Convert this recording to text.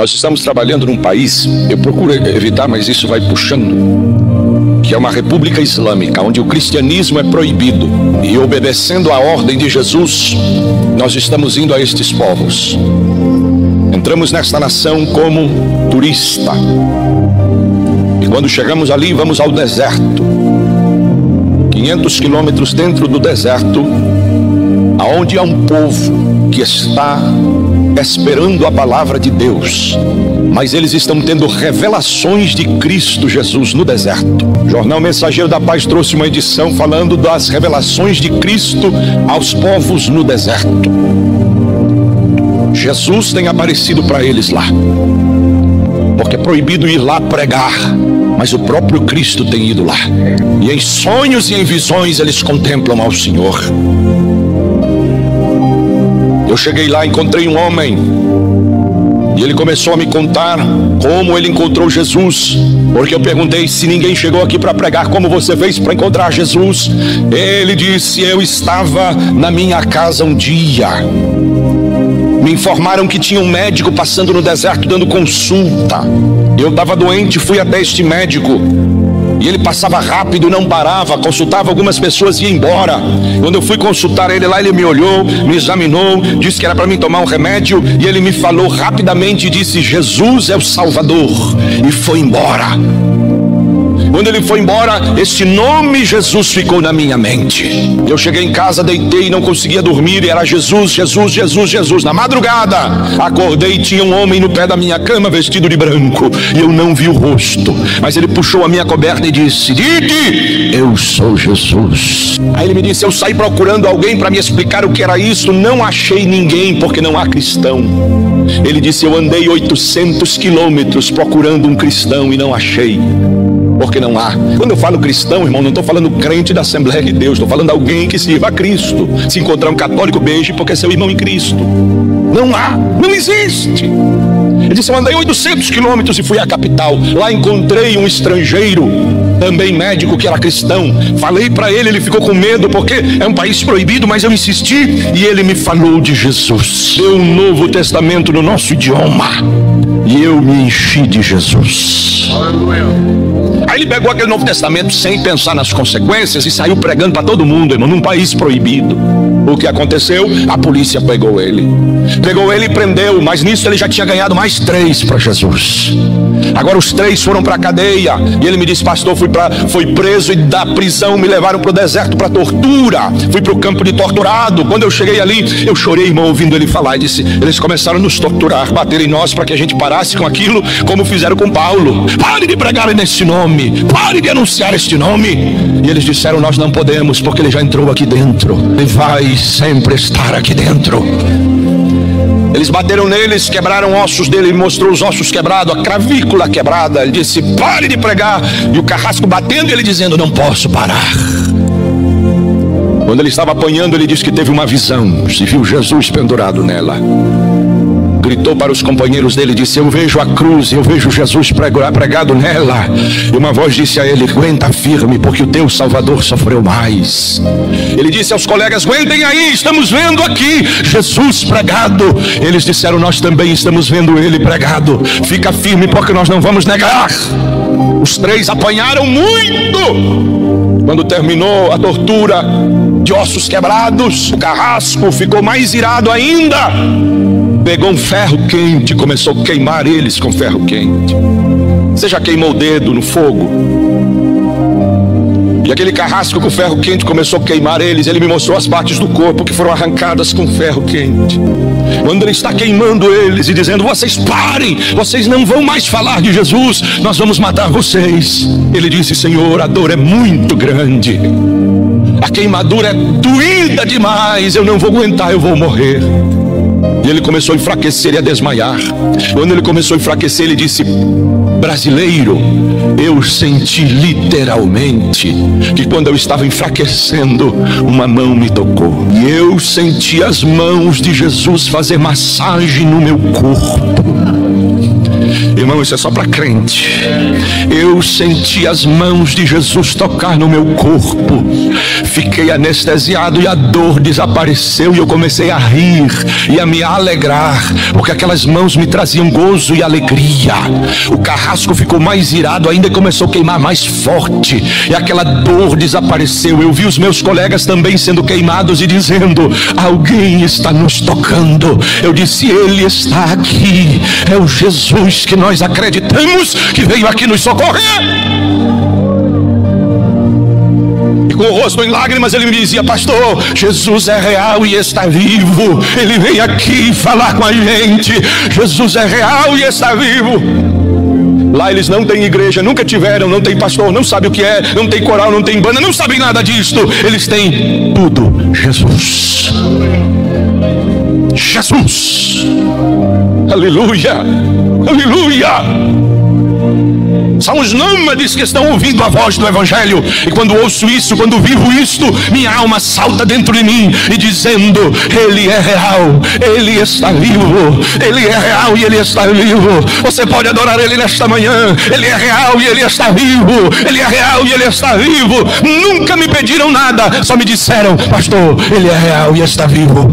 Nós estamos trabalhando num país, eu procuro evitar, mas isso vai puxando, que é uma república islâmica, onde o cristianismo é proibido. E obedecendo à ordem de Jesus, nós estamos indo a estes povos. Entramos nesta nação como turista. E quando chegamos ali, vamos ao deserto. 500 quilômetros dentro do deserto, aonde há um povo que está esperando a palavra de Deus, mas eles estão tendo revelações de Cristo Jesus no deserto. O Jornal Mensageiro da Paz trouxe uma edição falando das revelações de Cristo aos povos no deserto. Jesus tem aparecido para eles lá, porque é proibido ir lá pregar, mas o próprio Cristo tem ido lá, e em sonhos e em visões eles contemplam ao Senhor. Eu cheguei lá, encontrei um homem. E ele começou a me contar como ele encontrou Jesus. Porque eu perguntei se ninguém chegou aqui para pregar como você fez para encontrar Jesus. Ele disse: Eu estava na minha casa um dia. Me informaram que tinha um médico passando no deserto dando consulta. Eu estava doente, fui até este médico. E ele passava rápido, não parava, consultava algumas pessoas e ia embora. Quando eu fui consultar ele lá, ele me olhou, me examinou, disse que era para mim tomar um remédio e ele me falou rapidamente e disse: Jesus é o Salvador. E foi embora. Quando ele foi embora, esse nome Jesus ficou na minha mente. Eu cheguei em casa, deitei e não conseguia dormir, e era Jesus, Jesus, Jesus, Jesus. Na madrugada, acordei e tinha um homem no pé da minha cama vestido de branco, e eu não vi o rosto. Mas ele puxou a minha coberta e disse: Dite, eu sou Jesus. Aí ele me disse: Eu saí procurando alguém para me explicar o que era isso, não achei ninguém, porque não há cristão. Ele disse: Eu andei 800 quilômetros procurando um cristão e não achei porque não há. Quando eu falo cristão, irmão, não estou falando crente da Assembleia de Deus, estou falando alguém que sirva a Cristo. Se encontrar um católico, beije, porque é seu irmão em Cristo. Não há, não existe. Ele disse: Eu andei 800 quilômetros e fui à capital. Lá encontrei um estrangeiro, também médico, que era cristão. Falei para ele, ele ficou com medo, porque é um país proibido, mas eu insisti e ele me falou de Jesus. Deu um novo testamento no nosso idioma. E eu me enchi de Jesus. Aleluia. Ele pegou aquele Novo Testamento sem pensar nas consequências e saiu pregando para todo mundo, irmão, num país proibido. O que aconteceu? A polícia pegou ele. Pegou ele e prendeu, mas nisso ele já tinha ganhado mais três para Jesus. Agora os três foram para a cadeia. E ele me disse, pastor, fui, pra, fui preso e da prisão me levaram para o deserto para tortura. Fui para o campo de torturado. Quando eu cheguei ali, eu chorei, irmão, ouvindo ele falar. Disse: eles começaram a nos torturar, bater em nós para que a gente parasse com aquilo, como fizeram com Paulo. Pare de pregar nesse nome, pare de anunciar este nome. E eles disseram: Nós não podemos, porque ele já entrou aqui dentro. Ele vai sempre estar aqui dentro. Eles bateram neles, quebraram ossos dele, ele mostrou os ossos quebrados, a cravícula quebrada. Ele disse: pare de pregar. E o carrasco batendo, ele dizendo: não posso parar. Quando ele estava apanhando, ele disse que teve uma visão, se viu Jesus pendurado nela gritou para os companheiros dele, disse: Eu vejo a cruz, eu vejo Jesus pregado nela. E uma voz disse a ele: Aguenta firme, porque o teu Salvador sofreu mais. Ele disse aos colegas: Aguentem aí, estamos vendo aqui Jesus pregado. Eles disseram: Nós também estamos vendo ele pregado. Fica firme, porque nós não vamos negar. Os três apanharam muito. Quando terminou a tortura de ossos quebrados, o carrasco ficou mais irado ainda pegou um ferro quente e começou a queimar eles com ferro quente. Você já queimou o dedo no fogo? E aquele carrasco com ferro quente começou a queimar eles. Ele me mostrou as partes do corpo que foram arrancadas com ferro quente. Quando ele está queimando eles e dizendo: Vocês parem, vocês não vão mais falar de Jesus, nós vamos matar vocês. Ele disse: Senhor, a dor é muito grande. A queimadura é doída demais. Eu não vou aguentar, eu vou morrer. E ele começou a enfraquecer e a desmaiar. Quando ele começou a enfraquecer, ele disse: Brasileiro, eu senti literalmente que quando eu estava enfraquecendo, uma mão me tocou. E eu senti as mãos de Jesus fazer massagem no meu corpo. Irmão, isso é só para crente. Eu senti as mãos de Jesus tocar no meu corpo. Fiquei anestesiado e a dor desapareceu e eu comecei a rir e a me alegrar, porque aquelas mãos me traziam gozo e alegria. O carrasco ficou mais irado ainda começou a queimar mais forte. E aquela dor desapareceu. Eu vi os meus colegas também sendo queimados e dizendo: Alguém está nos tocando. Eu disse: Ele está aqui. É o Jesus que nós acreditamos que veio aqui nos socorrer. E com o rosto em lágrimas, ele me dizia: Pastor, Jesus é real e está vivo. Ele vem aqui falar com a gente. Jesus é real e está vivo. Lá eles não têm igreja, nunca tiveram, não tem pastor, não sabe o que é, não tem coral, não tem banda, não sabem nada disto. Eles têm tudo. Jesus. Jesus. Aleluia. Aleluia. São os nômades que estão ouvindo a voz do Evangelho. E quando ouço isso, quando vivo isto, minha alma salta dentro de mim e dizendo: Ele é real, Ele está vivo, Ele é real e Ele está vivo. Você pode adorar Ele nesta manhã. Ele é real e Ele está vivo. Ele é real e Ele está vivo. Nunca me pediram nada, só me disseram: Pastor, Ele é real e está vivo.